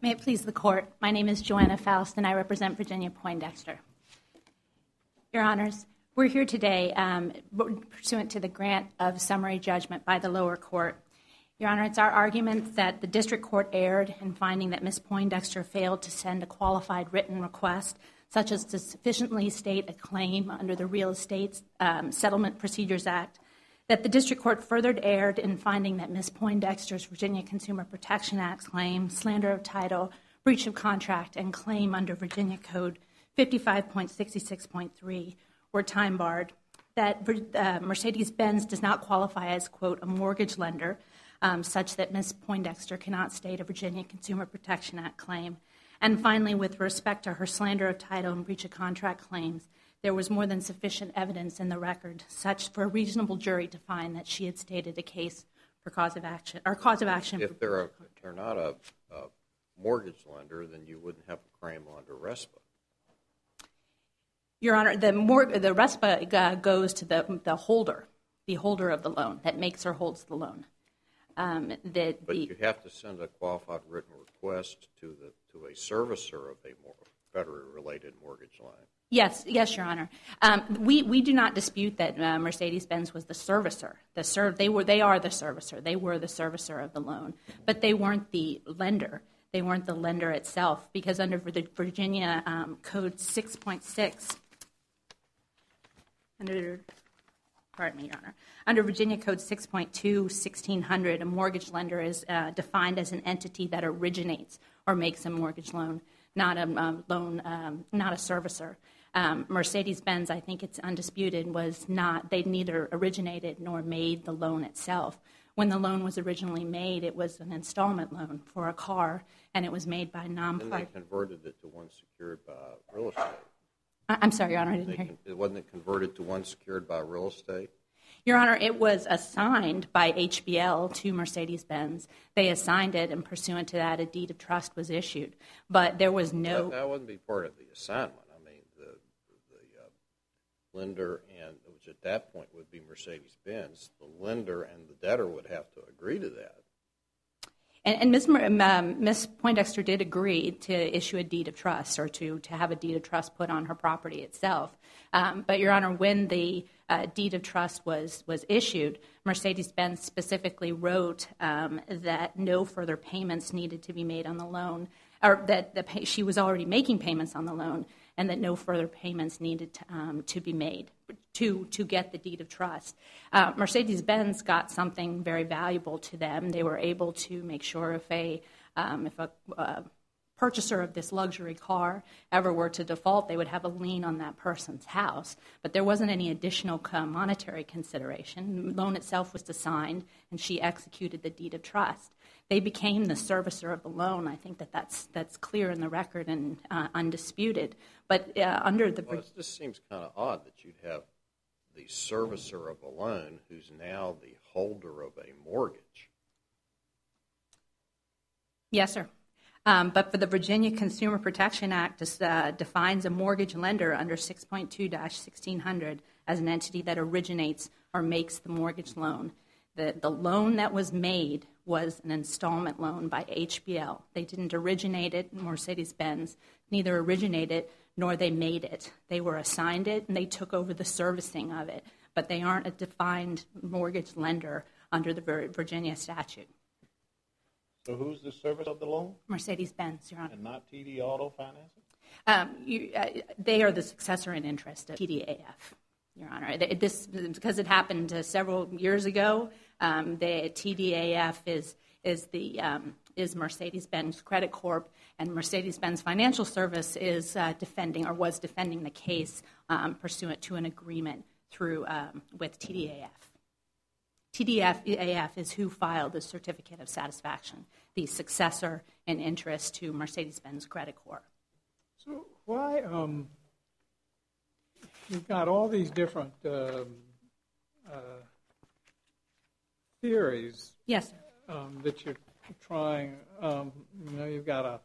May it please the court, my name is Joanna Faust and I represent Virginia Poindexter. Your Honors, we're here today um, pursuant to the grant of summary judgment by the lower court. Your Honor, it's our argument that the district court erred in finding that Ms. Poindexter failed to send a qualified written request, such as to sufficiently state a claim under the Real Estate um, Settlement Procedures Act, that the district court further erred in finding that Ms. Poindexter's Virginia Consumer Protection Act claim, slander of title, breach of contract, and claim under Virginia Code 55.66.3 were time barred, that uh, Mercedes-Benz does not qualify as, quote, a mortgage lender, um, such that Ms. Poindexter cannot state a Virginia Consumer Protection Act claim, and finally, with respect to her slander of title and breach of contract claims, there was more than sufficient evidence in the record, such for a reasonable jury to find that she had stated a case for cause of action, or cause of action. If they're not a mortgage lender, then you wouldn't have a claim under RESPA. Your Honor, the RESPA uh, goes to the holder, the holder of the loan, that makes or holds the loan. Um, but you have to send a qualified written request to a servicer of a federally related mortgage loan. Yes, yes, Your Honor. We do not dispute that Mercedes-Benz was the servicer. The ser they were they are the servicer. They were the servicer of the loan. But they weren't the lender. They weren't the lender itself, because under the Virginia Code 6.6, under pardon me, Your Honor, under Virginia Code 6.2, 1600, a mortgage lender is defined as an entity that originates or makes a mortgage loan, not a um loan um not a servicer. Um, Mercedes-Benz, I think it's undisputed, was not, they neither originated nor made the loan itself. When the loan was originally made, it was an installment loan for a car, and it was made by non-part. And they converted it to one secured by real estate. I'm sorry, Your Honor, I didn't hear you. It wasn't converted to one secured by real estate? Your Honor, it was assigned by HBL to Mercedes-Benz. They assigned it, and pursuant to that, a deed of trust was issued. But there was no... That wouldn't be part of the assignment. I and, which at that point would be Mercedes-Benz, the lender and the debtor would have to agree to that. And um, um, Ms. Poindexter did agree to issue a deed of trust, or to to have a deed of trust put on her property itself. Um, but, Your Honor, when the uh, deed of trust was was issued, Mercedes-Benz specifically wrote that no further payments needed to be made on the loan, or that she was already making payments on the loan, and that no further payments needed um, to be made to get the deed of trust. Uh, Mercedes-Benz got something very valuable to them. They were able to make sure if a um, if a uh, purchaser of this luxury car ever were to default, they would have a lien on that person's house. But there wasn't any additional uh, monetary consideration. The loan itself was assigned, and she executed the deed of trust. They became the servicer of the loan. I think that that's that's clear in the record and uh, undisputed. But uh, under the... Well, this seems kind of odd that you'd have the servicer of a loan who's now the holder of a mortgage. Yes, sir. Um, but for the Virginia Consumer Protection Act, it uh, defines a mortgage lender under 6.2-1600 as an entity that originates or makes the mortgage loan. The loan that was made was an installment loan by HBL. They didn't originate it, Mercedes-Benz. Neither originated it, nor they made it. They were assigned it, and they took over the servicing of it. But they aren't a defined mortgage lender under the Virginia statute. So who's the service of the loan? Mercedes-Benz, Your Honor. And not TD Auto Financing? Um, uh, they are the successor in interest of TDAF, Your Honor. Because it happened uh, several years ago, Um, the TDAF is is the um is Mercedes-Benz Credit Corp., and Mercedes-Benz Financial Service is uh, defending or was defending the case um, pursuant to an agreement through um, with TDAF. TDAF is who filed the Certificate of Satisfaction, the successor in interest to Mercedes-Benz Credit Corp. So why... You've got all these different uh, theories that you're trying. You know, you've got a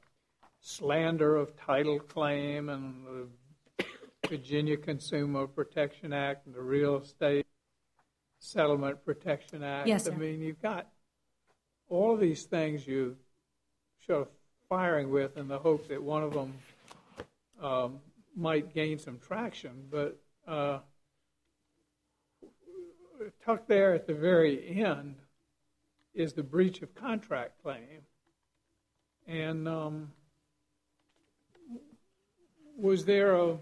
slander of title claim and the Virginia Consumer Protection Act and the Real Estate Settlement Protection Act. Yes, sir. I mean, you've got all these things you show firing with in the hope that one of them um, might gain some traction. But uh, tucked there at the very end is the breach of contract claim. And um, was there a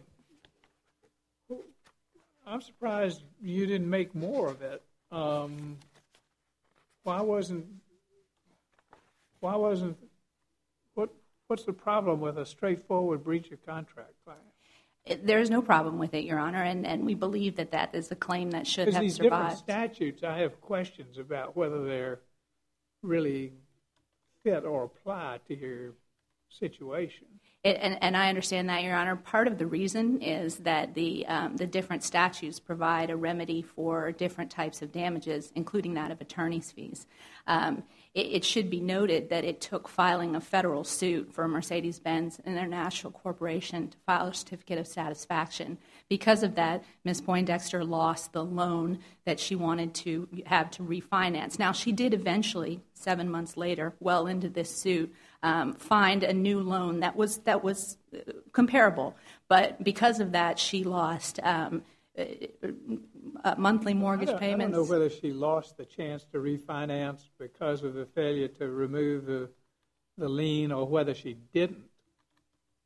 I'm surprised you didn't make more of it. Um, why wasn't why wasn't what what's the problem with a straightforward breach of contract claim? There is no problem with it, Your Honor, and, and we believe that that is a claim that should have survived. Because these different statutes, I have questions about whether they're really fit or apply to your situation. It, and, and, I understand that, Your Honor. Part of the reason is that the, um, the different statutes provide a remedy for different types of damages, including that of attorney's fees. It, should be noted that it took filing a federal suit for Mercedes Benz International Corporation to file a certificate of satisfaction. Because of that, Ms. Poindexter lost the loan that she wanted to have to refinance. Now, she did eventually, seven months later, well into this suit, um, find a new loan that was that was uh, comparable. But because of that, she lost um, uh, monthly mortgage payments. I don't know whether she lost the chance to refinance because of the failure to remove the the lien, or whether she didn't.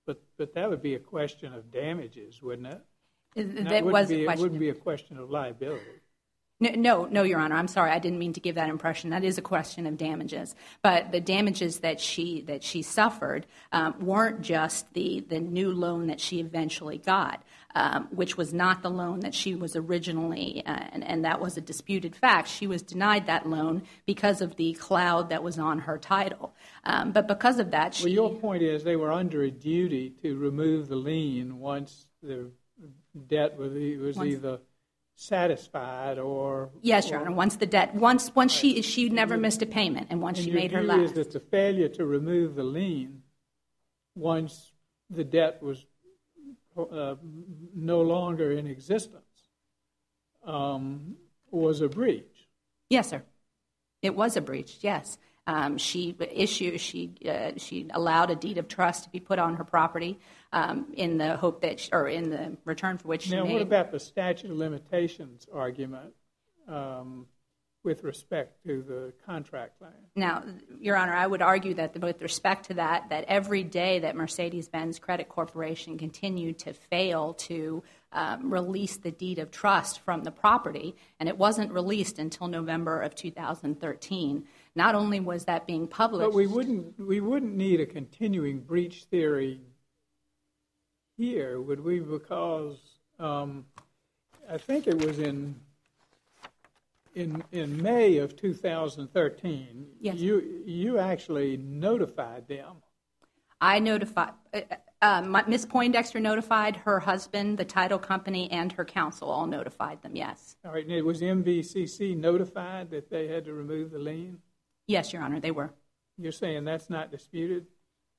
But but that would be a question of damages, wouldn't it? That was a question. It wouldn't be a question of liability. No, no, Your Honor. I'm sorry. I didn't mean to give that impression. That is a question of damages. But the damages that she that she suffered um, weren't just the the new loan that she eventually got, um, which was not the loan that she was originally, uh, and, and that was a disputed fact. She was denied that loan because of the cloud that was on her title. Um, but because of that, she. Well, your point is they were under a duty to remove the lien once the debt was, was once, either satisfied or yes, Your Honor. Once the debt, once once she she never missed a payment, and once and she made her last. Is that the failure to remove the lien once the debt was no longer in existence um, was a breach? Yes, sir. It was a breach. Yes. Um, she issued, she, uh, she allowed a deed of trust to be put on her property um, in the hope that, or in the return for which she now, what about the statute of limitations argument um, with respect to the contract claim? Now, Your Honor, I would argue that with respect to that, that every day that Mercedes-Benz Credit Corporation continued to fail to um, release the deed of trust from the property, and it wasn't released until November of 2013. Not only was that being published, but we wouldn't we wouldn't need a continuing breach theory here, would we? Because um, I think it was in in in May of 2013. Yes. You you actually notified them. I notified. Uh, uh, Ms. Poindexter notified her husband, the title company, and her counsel all notified them. Yes. All right. And was MBCC notified that they had to remove the lien. Yes, Your Honor, they were. You're saying that's not disputed?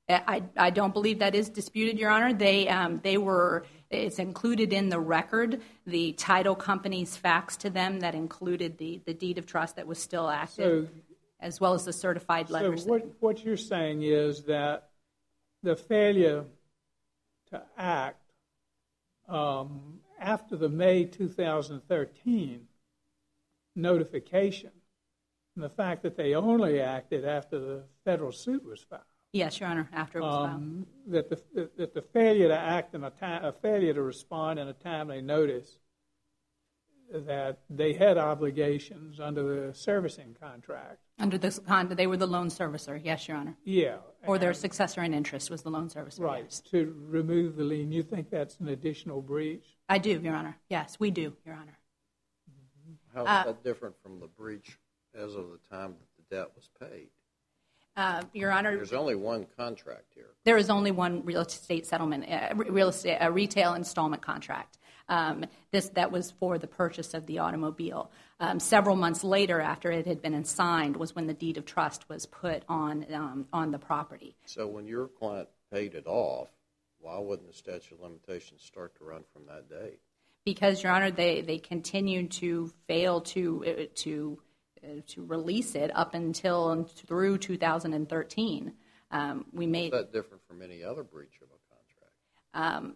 I, I don't believe that is disputed, Your Honor. They um, they were it's included in the record the title company's fax to them that included the, the deed of trust that was still active, as well as the certified letters. So what what you're saying is that the failure to act um, after the May 2013 notification, and the fact that they only acted after the federal suit was filed. Yes, Your Honor, after it was um, filed. That the, failure to act in a, time, a failure to respond in a timely notice that they had obligations under the servicing contract. Under this contract, they were the loan servicer, yes, Your Honor. Yeah. Or their successor in interest was the loan servicer. Right. To remove the lien. You think that's an additional breach? I do, Your Honor. Yes, we do, Your Honor. How is uh, that different from the breach as of the time that the debt was paid? Uh, Your Honor, there's only one contract here. There is only one real estate settlement, uh, real estate, a retail installment contract. Um, this that was for the purchase of the automobile. Um, several months later, after it had been signed, was when the deed of trust was put on um, on the property. So, when your client paid it off, why wouldn't the statute of limitations start to run from that date? Because, Your Honor, they they continued to fail to uh, to release it up until and through 2013. Um, we made that different from any other breach of a contract. Um,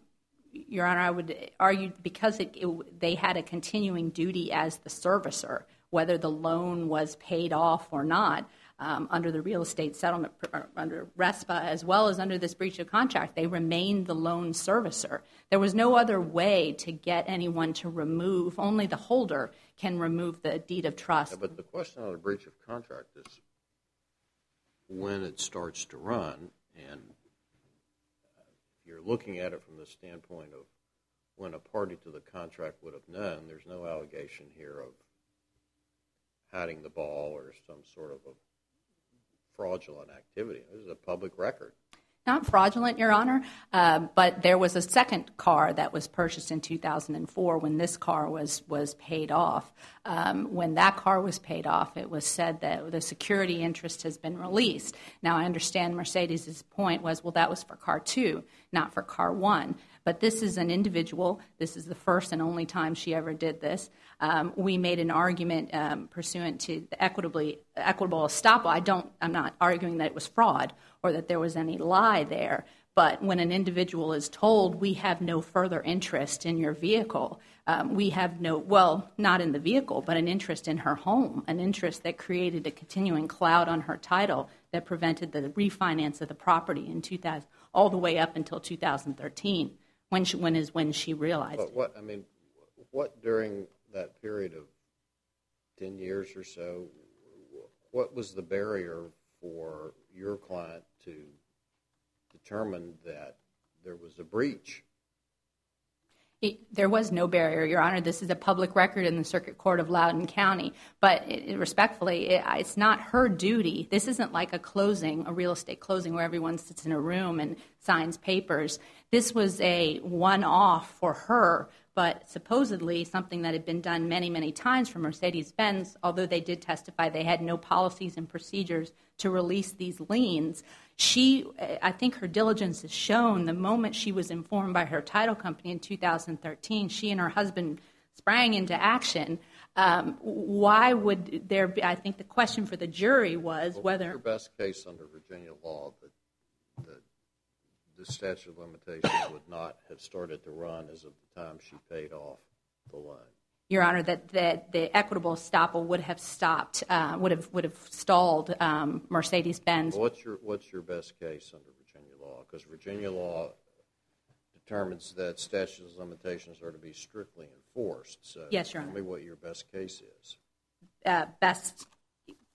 Your Honor, I would argue because it, it, they had a continuing duty as the servicer, whether the loan was paid off or not. Um, under the real estate settlement, under RESPA, as well as under this breach of contract, they remained the loan servicer. There was no other way to get anyone to remove, only the holder can remove the deed of trust. But the question on a breach of contract is when it starts to run, and if you're looking at it from the standpoint of when a party to the contract would have known, there's no allegation here of hiding the ball or some sort of a fraudulent activity. This is a public record. Not fraudulent, Your Honor, uh, but there was a second car that was purchased in 2004 when this car was, was paid off. Um, when that car was paid off, it was said that the security interest has been released. Now, I understand Mercedes' point was, well, that was for car two, not for car one. But this is an individual. This is the first and only time she ever did this. Um, we made an argument um, pursuant to the equitably equitable estoppel. I don't. I'm not arguing that it was fraud or that there was any lie there. But when an individual is told, we have no further interest in your vehicle, um, we have no, well, not in the vehicle, but an interest in her home, an interest that created a continuing cloud on her title that prevented the refinance of the property in 2000, all the way up until 2013 when she, when is when she realized. But what I mean, what during that period of ten years or so, what was the barrier for your client to determine that there was a breach? It, there was no barrier, Your Honor. This is a public record in the Circuit Court of Loudoun County. But it, respectfully, it, it's not her duty. This isn't like a closing, a real estate closing where everyone sits in a room and signs papers. This was a one off for her, but supposedly something that had been done many, many times for Mercedes Benz, although they did testify they had no policies and procedures to release these liens. She, I think her diligence has shown the moment she was informed by her title company in 2013, she and her husband sprang into action. Um, why would there be? I think the question for the jury was whether. Your best case under Virginia law the statute of limitations would not have started to run as of the time she paid off the loan. Your Honor, that, that the equitable estoppel would have stopped, uh, would have stalled um, Mercedes-Benz. What's your what's your best case under Virginia law? Because Virginia law determines that statutes of limitations are to be strictly enforced. So yes, Your Honor. Tell me what your best case is. Uh, best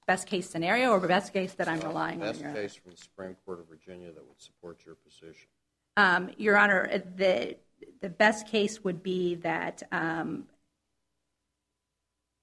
best case scenario or best case that I'm relying on? Best case from the Supreme Court of Virginia that would support your position. Um, your Honor, the the best case would be that um,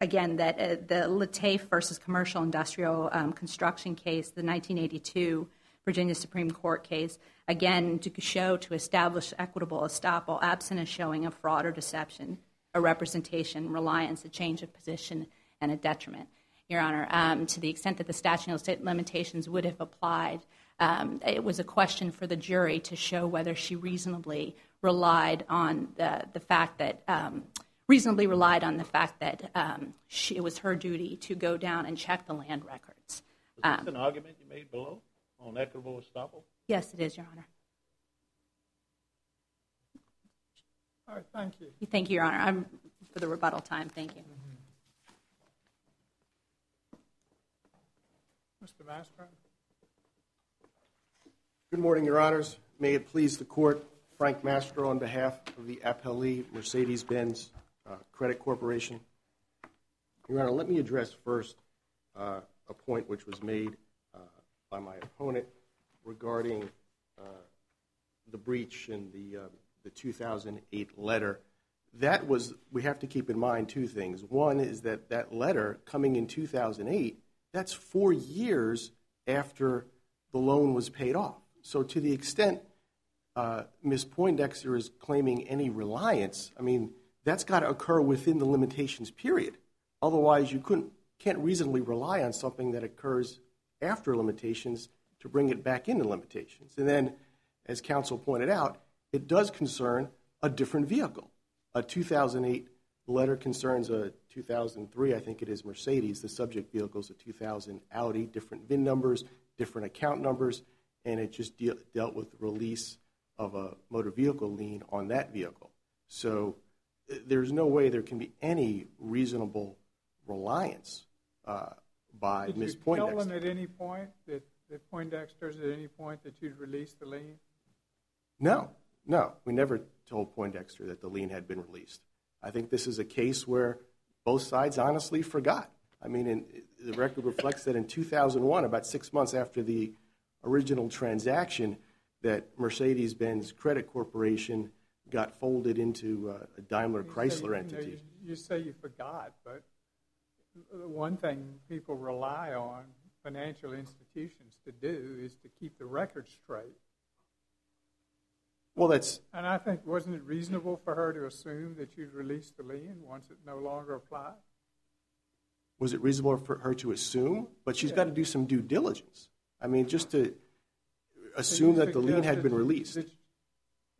again, that uh, the Lataif versus commercial industrial um, construction case, the 1982 Virginia Supreme Court case, again, to show, to establish equitable estoppel, absent a showing of fraud or deception, a representation, reliance, a change of position, and a detriment. Your Honor, um, to the extent that the statute of limitations would have applied, um, it was a question for the jury to show whether she reasonably relied on the, the fact that um, reasonably relied on the fact that um, she, it was her duty to go down and check the land records. Was this an argument you made below on equitable estoppel? Yes, it is, Your Honor. All right, thank you. Thank you, Your Honor. I'm for the rebuttal time. Thank you. Mr. Mastro. Good morning, Your Honors. May it please the Court, Frank Mastro on behalf of the appellee Mercedes-Benz uh, Credit Corporation. Your Honor, let me address first uh, a point which was made uh, by my opponent regarding the breach in the, the 2008 letter. That was, we have to keep in mind two things. One is that that letter coming in 2008, that's four years after the loan was paid off. So to the extent uh, Ms. Poindexter is claiming any reliance, I mean, that's got to occur within the limitations period. Otherwise, you couldn't, can't reasonably rely on something that occurs after limitations to bring it back into limitations. And then, as counsel pointed out, it does concern a different vehicle. A 2008 letter concerns a 2003, I think it is, Mercedes. The subject vehicle is a 2000 Audi, different VIN numbers, different account numbers. and it just deal, dealt with the release of a motor vehicle lien on that vehicle. So uh, there's no way there can be any reasonable reliance uh, by Did Ms. you tell them Poindexter. at any point that, that Poindexter's at any point that you'd released the lien? No, no, we never told Poindexter that the lien had been released. I think this is a case where both sides honestly forgot. I mean, in, the record reflects that in 2001, about six months after the original transaction, that Mercedes-Benz Credit Corporation got folded into uh, a Daimler-Chrysler you- you know, entity. you- You say you forgot, but one thing people rely on financial institutions to do is to keep the record straight. Well, that's And I think, wasn't it reasonable for her to assume that you'd released the lien once it no longer applied? was it reasonable for her to assume? But she's got to do some due diligence. I mean, just to assume that the lien had been released.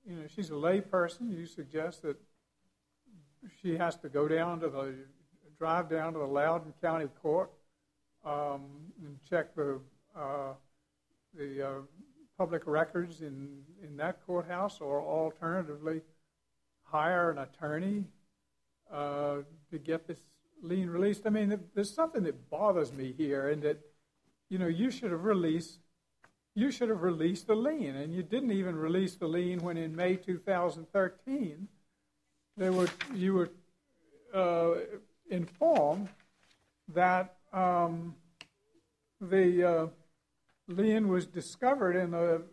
You know, she's a layperson, you suggest that she has to go down to the, drive down to the Loudoun County Court um, and check the, uh, the uh, public records in, in that courthouse, or alternatively, hire an attorney uh, to get this lien released. I mean, there's something that bothers me here, and that, you know, you should have released you should have released the lien, and you didn't even release the lien when in May 2013 they were you were uh, informed that um, the lien was discovered in the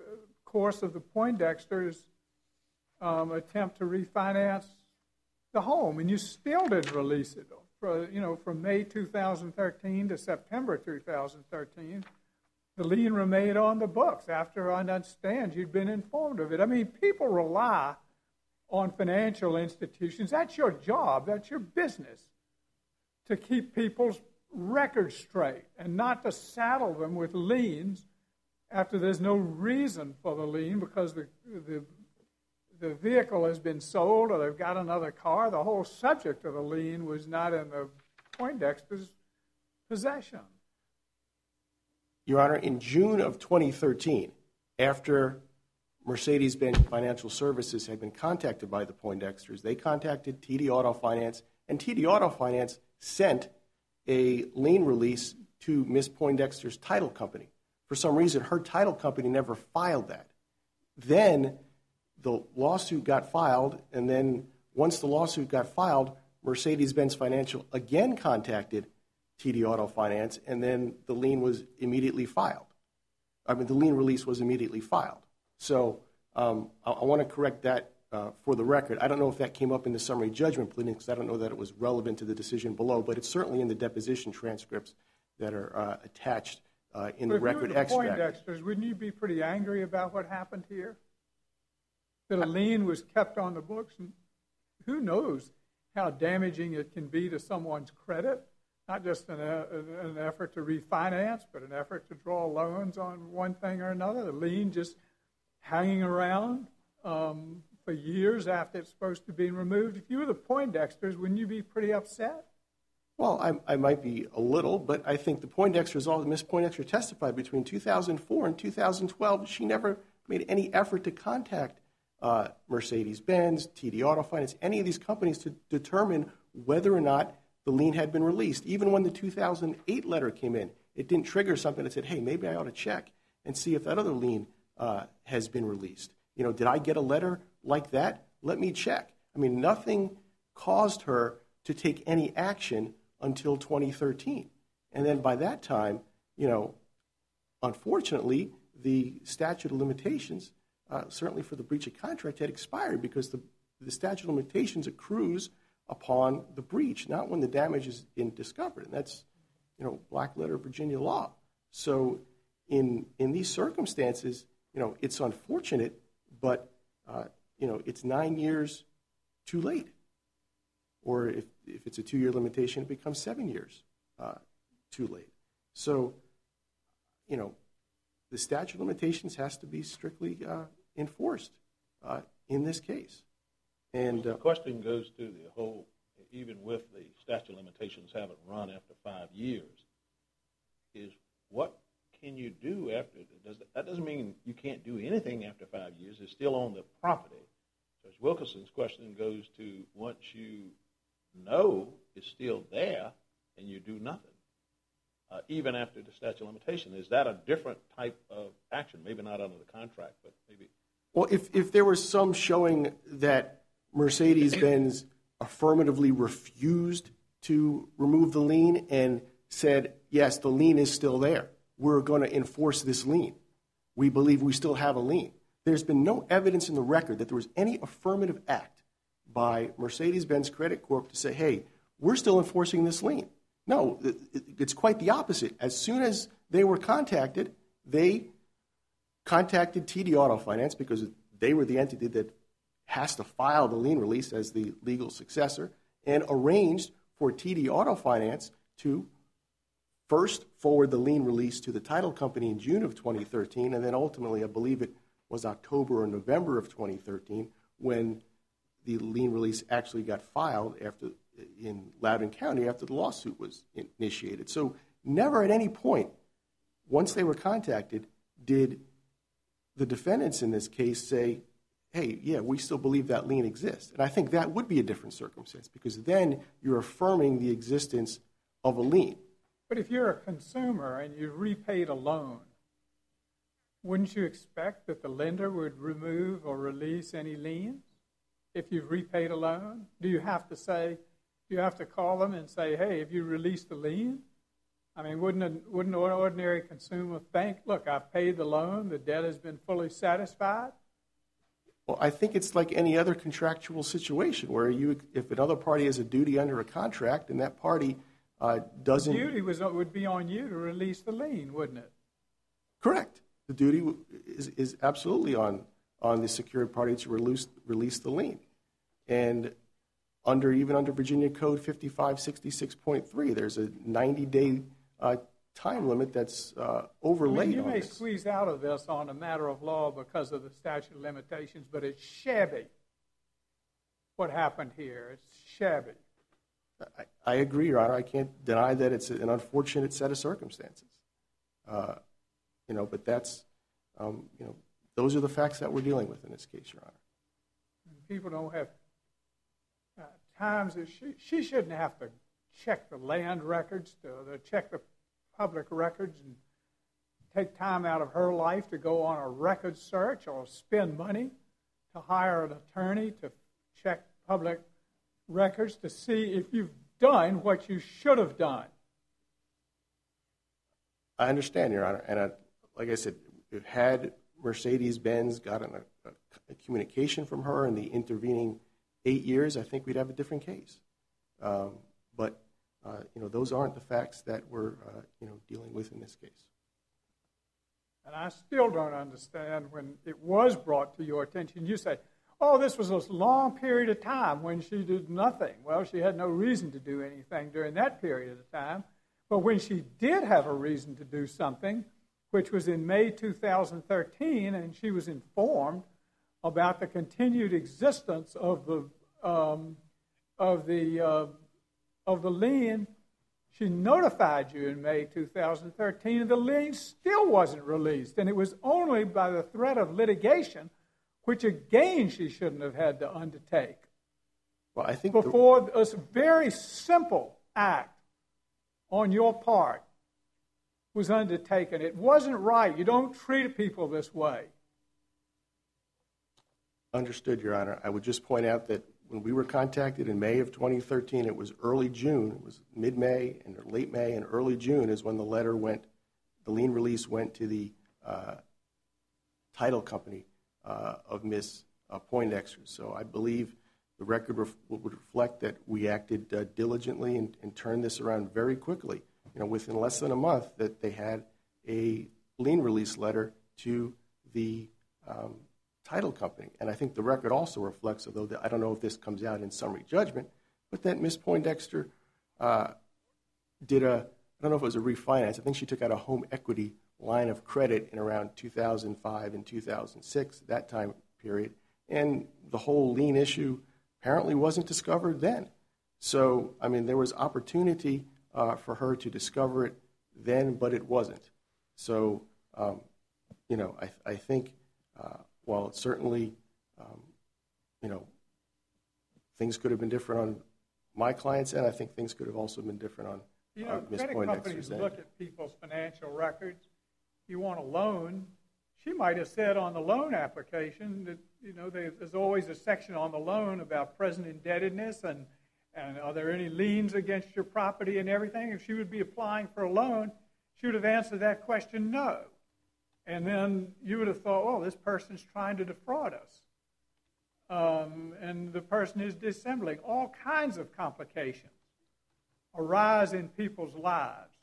course of the Poindexter's um, attempt to refinance the home, and you still didn't release it. You know, from May 2013 to September 2013, the lien remained on the books after I understand you'd been informed of it. I mean, people rely on financial institutions. That's your job. That's your business to keep people's records straight and not to saddle them with liens after there's no reason for the lien because the, the, the vehicle has been sold or they've got another car. The whole subject of the lien was not in the Poindexter's possession. Your Honor, in June of 2013, after Mercedes-Benz Financial Services had been contacted by the Poindexters, they contacted TD Auto Finance, and TD Auto Finance sent a lien release to Ms. Poindexter's title company. For some reason, her title company never filed that. Then the lawsuit got filed, and then once the lawsuit got filed, Mercedes-Benz Financial again contacted TD Auto Finance, and then the lien was immediately filed. I mean, the lien release was immediately filed. So um, I, want to correct that for the record. I don't know if that came up in the summary judgment pleading because I don't know that it was relevant to the decision below, but it's certainly in the deposition transcripts that are uh, attached uh, in But the if you record were the. Poindexters, wouldn't you be pretty angry about what happened here? That a lien was kept on the books, and who knows how damaging it can be to someone's credit? Not just an, uh, effort to refinance, but an effort to draw loans on one thing or another. The lien just hanging around um, for years after it's supposed to be removed. If you were the Poindexters, wouldn't you be pretty upset? Well, I, might be a little, but I think the Poindexters, all Miss Poindexter testified between 2004 and 2012. She never made any effort to contact uh, Mercedes-Benz, TD Auto Finance, any of these companies to determine whether or not the lien had been released. Even when the 2008 letter came in, it didn't trigger something that said, "Hey, maybe I ought to check and see if that other lien uh, has been released." You know, did I get a letter like that? Let me check. I mean, nothing caused her to take any action until 2013. And then by that time, you know, unfortunately, the statute of limitations, uh, certainly for the breach of contract, had expired because the, the statute of limitations accrues upon the breach, not when the damage is in discovered. And that's, you know, black letter Virginia law. So in, in these circumstances, you know, it's unfortunate, but, uh, you know, it's nine years too late. Or if, if it's a two-year limitation, it becomes seven years uh, too late. So, you know, the statute of limitations has to be strictly uh, enforced uh, in this case. And The question goes to the whole, even with the statute of limitations haven't run after five years, is what can you do after, does, that doesn't mean you can't do anything after five years. It's still on the property. Judge Wilkinson's question goes to once you know it's still there and you do nothing, uh, even after the statute of limitation, is that a different type of action? Maybe not under the contract, but maybe. Well, if, if there was some showing that Mercedes-Benz affirmatively refused to remove the lien and said, yes, the lien is still there, we're going to enforce this lien. We believe we still have a lien. There's been no evidence in the record that there was any affirmative act by Mercedes-Benz Credit Corp to say, hey, we're still enforcing this lien. No, it's quite the opposite. As soon as they were contacted, they contacted TD Auto Finance because they were the entity that has to file the lien release as the legal successor and arranged for TD Auto Finance to first forward the lien release to the title company in June of 2013, and then ultimately, I believe it was October or November of 2013, when the lien release actually got filed after in Loudoun County after the lawsuit was initiated. So never at any point, once they were contacted, did the defendants in this case say, hey, yeah, we still believe that lien exists. And I think that would be a different circumstance because then you're affirming the existence of a lien. But if you're a consumer and you've repaid a loan, wouldn't you expect that the lender would remove or release any liens if you've repaid a loan? Do you have to say, do you have to call them and say, hey, have you released the lien? I mean, wouldn't, a, wouldn't an ordinary consumer think, look, I've paid the loan, the debt has been fully satisfied? Well, I think it's like any other contractual situation where you, if another party has a duty under a contract and that party doesn't. The duty would be on you to release the lien, wouldn't it? Correct. The duty is, is absolutely on, on the secured party to release, release the lien. And under even under Virginia Code 5566.3, there's a 90 day uh, time limit that's uh, overlaid I mean, you may squeeze out of this on a matter of law because of the statute of limitations, but it's shabby. What happened here? It's shabby. I, agree, Your Honor. I can't deny that it's an unfortunate set of circumstances. Uh, you know, but that's, um, you know, those are the facts that we're dealing with in this case, Your Honor. People don't have uh, times she, shouldn't have to check the land records, check the public records and take time out of her life to go on a record search or spend money to hire an attorney to check public records to see if you've done what you should have done. I understand, Your Honor. And like I said, had Mercedes Benz gotten a, communication from her in the intervening eight years, I think we'd have a different case. Um, but uh, you know, those aren't the facts that we're uh, you know dealing with in this case. And I still don't understand when it was brought to your attention. You say, "Oh, this was a long period of time when she did nothing." Well, she had no reason to do anything during that period of time. But when she did have a reason to do something, which was in May 2013, and she was informed about the continued existence of the um, of the uh, of the lien, she notified you in May 2013, and the lien still wasn't released. And it was only by the threat of litigation, which again she shouldn't have had to undertake. Well, I think before a very simple act on your part was undertaken. It wasn't right. You don't treat people this way. Understood, Your Honor. I would just point out that when we were contacted in May of 2013, it was early June. It was mid-May and late May and early June is when the letter went, the lien release went to the uh, title company of Miss uh, Poindexter. So I believe the record would reflect that we acted uh, diligently and, turned this around very quickly. You know, within less than a month, that they had a lien release letter to the um, title company. And I think the record also reflects, although I don't know if this comes out in summary judgment, but that Ms. Poindexter uh, did a, I don't know if it was a refinance, I think she took out a home equity line of credit in around 2005 and 2006, that time period. And the whole lien issue apparently wasn't discovered then. So, I mean, there was opportunity uh, for her to discover it then, but it wasn't. So, um, you know, I, I think uh, while it's certainly, um, you know, things could have been different on my client's end, I think things could have also been different on You uh, know, Ms. credit Poindexter's companies end. look at people's financial records. You want a loan, she might have said on the loan application that, you know, there's always a section on the loan about present indebtedness and, and are there any liens against your property and everything? If she would be applying for a loan, she would have answered that question, no. And then you would have thought, oh, this person's trying to defraud us. Um, and the person is dissembling. All kinds of complications arise in people's lives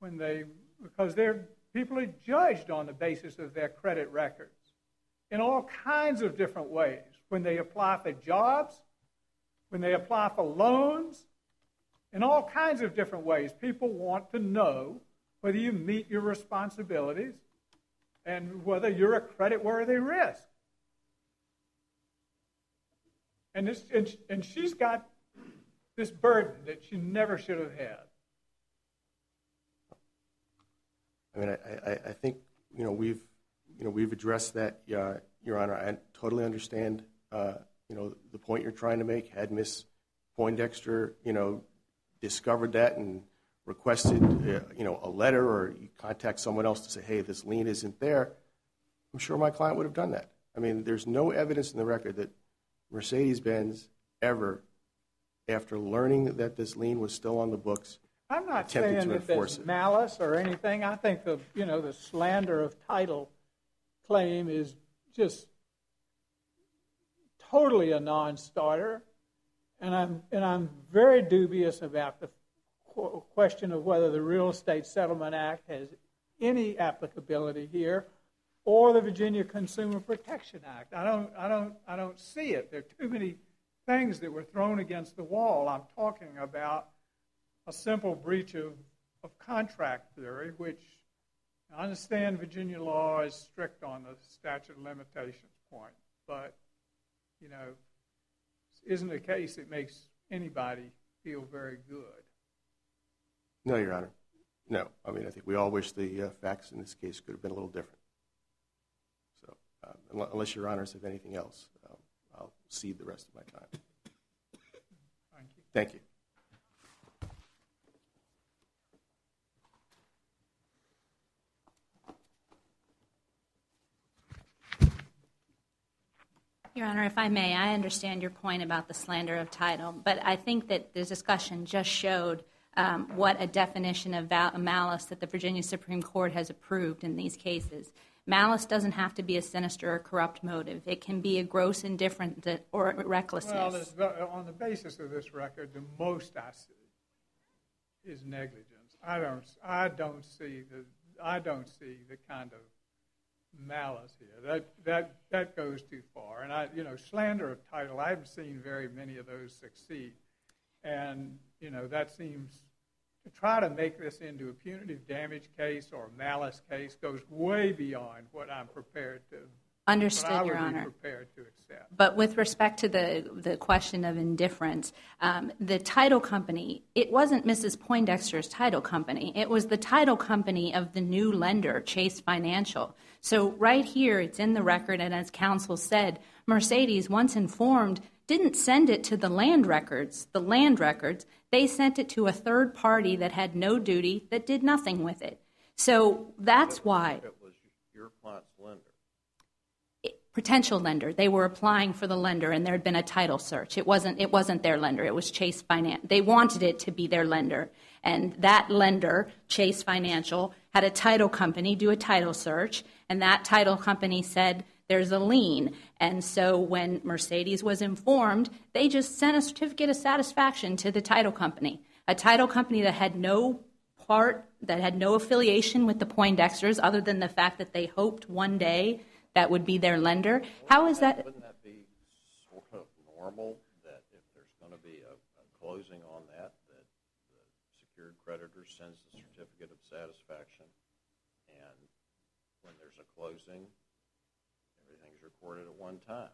when they because they're people are judged on the basis of their credit records in all kinds of different ways. When they apply for jobs when they apply for loans in all kinds of different ways. People want to know whether you meet your responsibilities and whether you're a credit worthy risk. And this and, and she's got this burden that she never should have had. I mean, I, think, you know, we've, you know, we've addressed that, uh, Your Honor. I totally understand, uh, you know, the point you're trying to make. Had Miss Poindexter, you know, discovered that and requested, uh, you know, a letter or contact someone else to say, hey, this lien isn't there, I'm sure my client would have done that. I mean, there's no evidence in the record that Mercedes-Benz ever, after learning that this lien was still on the books, I'm not saying to that there's malice or anything. I think the you know the slander of title claim is just totally a non-starter, and I'm and I'm very dubious about the question of whether the Real Estate Settlement Act has any applicability here, or the Virginia Consumer Protection Act. I don't I don't I don't see it. There are too many things that were thrown against the wall. I'm talking about a simple breach of, of contract theory, which I understand Virginia law is strict on the statute of limitations point, but, you know, isn't a case that makes anybody feel very good. No, Your Honor. No. I mean, I think we all wish the uh, facts in this case could have been a little different. So, uh, unless Your Honors have anything else, um, I'll cede the rest of my time. Thank you. Thank you. Your Honor, if I may, I understand your point about the slander of title, but I think that the discussion just showed um, what a definition of malice that the Virginia Supreme Court has approved in these cases. Malice doesn't have to be a sinister or corrupt motive. It can be a gross indifference or recklessness. Well, on the basis of this record, the most I see is negligence. I don't, I don't see the, I don't see the kind of malice here. That, that, that goes too far. And I, you know, slander of title, I haven't seen very many of those succeed. And, you know, that seems, to try to make this into a punitive damage case or a malice case goes way beyond what I'm prepared to, what I Understood, Your would be Honor. prepared to accept. But with respect to the, the question of indifference, um, the title company, it wasn't Mrs. Poindexter's title company. It was the title company of the new lender, Chase Financial. So right here, it's in the record, and as counsel said, Mercedes, once informed, didn't send it to the land records, the land records. They sent it to a third party that had no duty, that did nothing with it. So that's why It was your client's lender. potential lender. They were applying for the lender, and there had been a title search. It wasn't. It wasn't their lender. It was Chase Finance. They wanted it to be their lender, and that lender, Chase Financial, had a title company do a title search, and that title company said there's a lien. And so when Mercedes was informed, they just sent a certificate of satisfaction to the title company, a title company that had no part that had no affiliation with the Poindexters other than the fact that they hoped one day that would be their lender. How is that? Wouldn't that be sort of normal that if there's going to be a, a closing on that, that the secured creditor sends the certificate of satisfaction, and when there's a closing, everything's recorded at one time?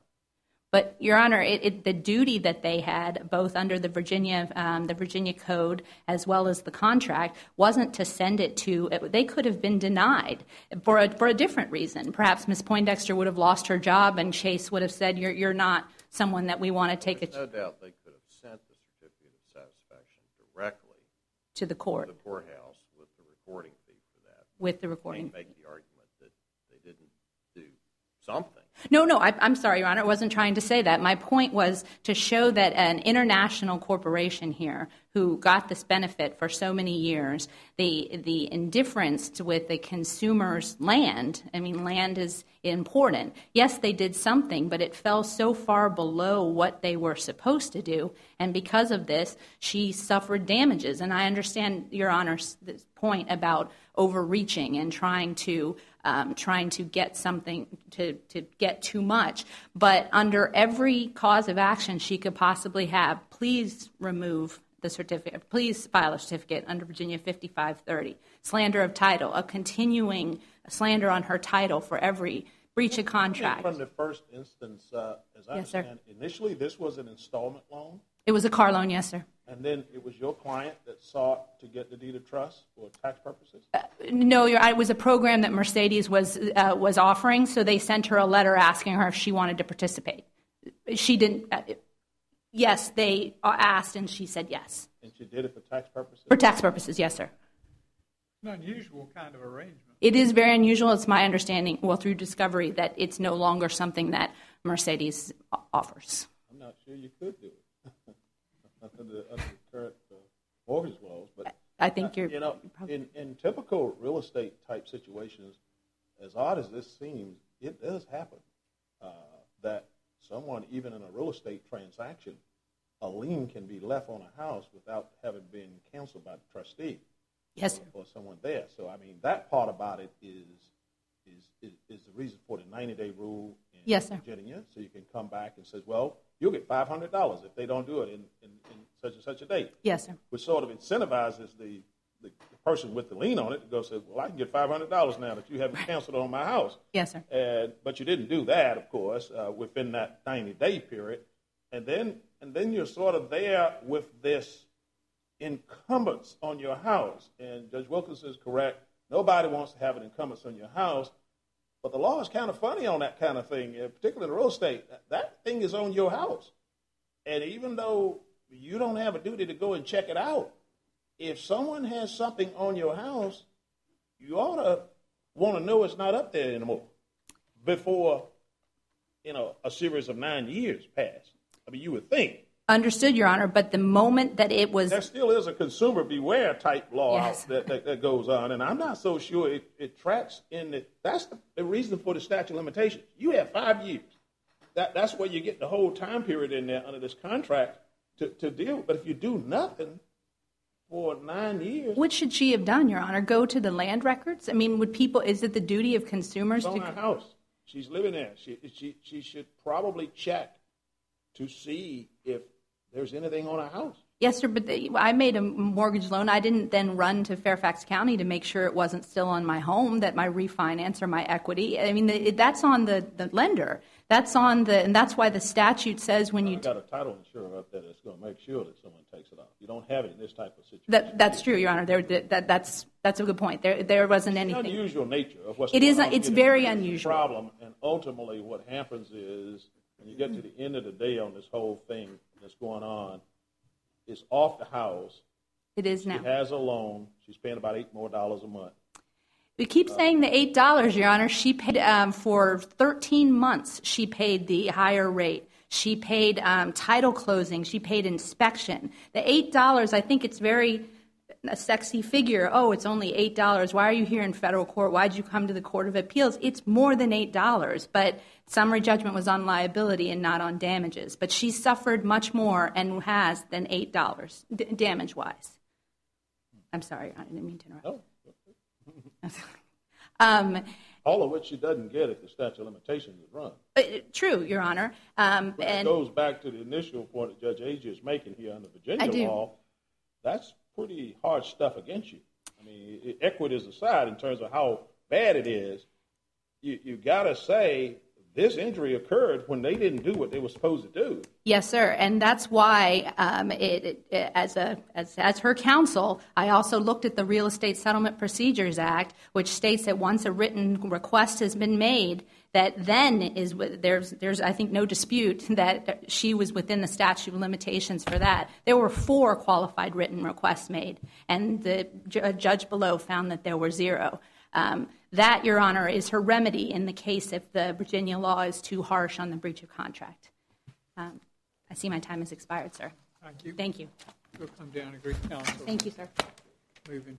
But, Your Honor, the duty that they had, both under the Virginia, um, the Virginia Code as well as the contract, wasn't to send it to. They could have been denied for a, for a different reason. Perhaps Ms. Poindexter would have lost her job, and Chase would have said, "You're you're not someone that we want to take There's it no doubt they could have sent the certificate of satisfaction directly to the to court the courthouse with the recording fee for that. with the recording." Can't make the argument that they didn't do something. No, no, I, I'm sorry, Your Honor. I wasn't trying to say that. My point was to show that an international corporation here who got this benefit for so many years, the, the indifference to, with the consumer's land, I mean, land is important. Yes, they did something, but it fell so far below what they were supposed to do. And because of this, she suffered damages. And I understand Your Honor's point about overreaching and trying to trying to get something to, to get too much. But under every cause of action she could possibly have, please remove the certificate. Please file a certificate under Virginia 5530. Slander of title, a continuing slander on her title for every breach of contract. From the first instance, uh, as I understand, initially this was an installment loan, It was a car loan, yes, sir. and then it was your client that sought to get the deed of trust for tax purposes? No, you're, it was a program that Mercedes was uh, was offering, so they sent her a letter asking her if she wanted to participate. She didn't. Uh, yes, they asked, and she said yes And she did it for tax purposes? for tax purposes. Yes, sir. An unusual kind of arrangement. It is very unusual. It's my understanding, well, through discovery, that it's no longer something that Mercedes offers. I'm not sure you could do it under the, under the current uh, mortgage laws, but I think you're. you know, in, in typical real estate type situations, as odd as this seems, it does happen uh, that someone, even in a real estate transaction, a lien can be left on a house without having been canceled by the trustee yes, sir. or someone there. So, I mean, that part about it is is is, is the reason for the 90 day rule in Yes, sir. Virginia. So you can come back and says, well, you'll get $500 if they don't do it in, in, in such and such a date Yes, sir. which sort of incentivizes the, the, the person with the lien on it to go say, well, I can get $500 now that you haven't canceled on my house. Yes, sir. And, but you didn't do that, of course, uh, within that 90 day period. And then, and then you're sort of there with this encumbrance on your house. And Judge Wilkins is correct. Nobody wants to have an encumbrance on your house. But the law is kind of funny on that kind of thing, uh, particularly in real estate. That- That thing is on your house. And even though you don't have a duty to go and check it out, if someone has something on your house, you ought to want to know it's not up there anymore before, you know, a series of nine years pass. I mean, you would think. Understood, Your Honor. But the moment that it was There still is a consumer beware type law that, goes on, and I'm not so sure it, it tracks in the. That's the, reason for the statute of limitations. You have five years. That, that's where you get the whole time period in there under this contract to, to deal. But if you do nothing for nine years, What should she have done, Your Honor? Go to the land records? I mean, would people? Is it the duty of consumers it's on to? her house. She's living there. She, she, she should probably check to see if there's anything on her house. Yes, sir. But the, I made a mortgage loan. I didn't then run to Fairfax County to make sure it wasn't still on my home, that my refinance or my equity. I mean, the, that's on the, the lender. That's on the, and that's why the statute says when you. You got a title insurer up there that's going to make sure that someone takes it off. You don't have it in this type of situation. That, that's true, Your Honor. There, that, that's that's a good point. There, there wasn't the anything. unusual nature of what's It going is- on it's very unusual. problem, and ultimately what happens is when you get to the end of the day on this whole thing that's going on, is off the house. It is now. She has a loan. She's paying about eight more dollars a month. We keep saying the eight dollars, Your Honor. She paid um, for thirteen months. She paid the higher rate. She paid um, title closing. She paid inspection. The eight dollars. I think it's very a sexy figure. Oh, it's only eight dollars. Why are you here in federal court? Why did you come to the court of appeals? It's more than eight dollars. But summary judgment was on liability and not on damages. But she suffered much more and has than eight dollars d- damage wise. I'm sorry, I didn't mean to interrupt. No. Um, All of which she doesn't get if the statute of limitations is run. Uh, True, Your Honor. Um, But it goes back to the initial point that Judge Agee is making here under Virginia I do. law. That's pretty hard stuff against you. I mean, equity is aside in terms of how bad it is. You you got to say this injury occurred when they didn't do what they were supposed to do. Yes, sir, and that's why, um, it, it, as a as, as her counsel, I also looked at the Real Estate Settlement Procedures Act, which states that once a written request has been made, that then is there's there's I think no dispute that she was within the statute of limitations for that. There were four qualified written requests made, and the judge below found that there were zero. Um, that, Your Honor, is her remedy in the case if the Virginia law is too harsh on the breach of contract. Um, I see my time has expired, sir. Thank you. Thank you. We'll come down and greet counsel. Thank you, sir. Moving